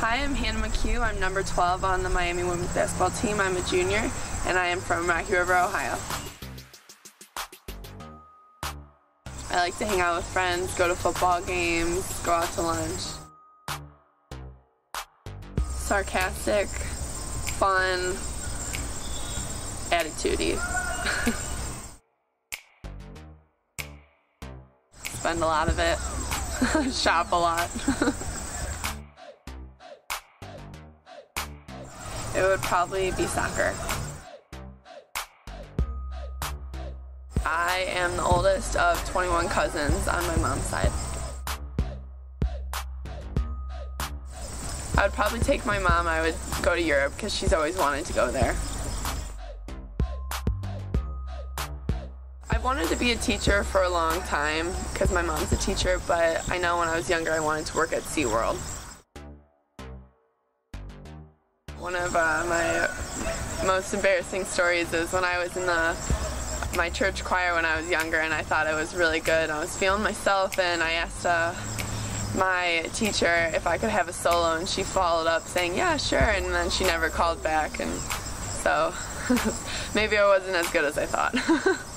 Hi, I'm Hannah McCue. I'm number 12 on the Miami women's basketball team. I'm a junior, and I am from Rocky River, Ohio. I like to hang out with friends, go to football games, go out to lunch. Sarcastic, fun, attitudey. Spend a lot of it. Shop a lot. it would probably be soccer. I am the oldest of 21 cousins on my mom's side. I would probably take my mom. I would go to Europe because she's always wanted to go there. I've wanted to be a teacher for a long time because my mom's a teacher, but I know when I was younger I wanted to work at SeaWorld. One of uh, my most embarrassing stories is when I was in the my church choir when I was younger and I thought it was really good. I was feeling myself and I asked uh, my teacher if I could have a solo and she followed up saying, yeah, sure, and then she never called back and so maybe I wasn't as good as I thought.